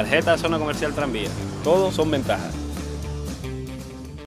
tarjeta zona comercial tranvía. Todos son ventajas.